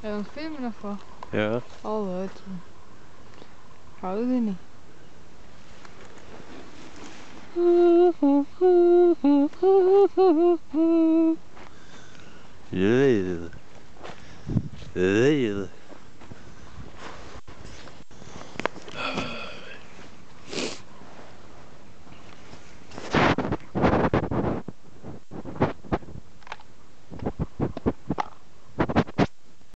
Dan je filmen nog wat? Ja. Al uit. Houden niet. Lelijk. Lelijk.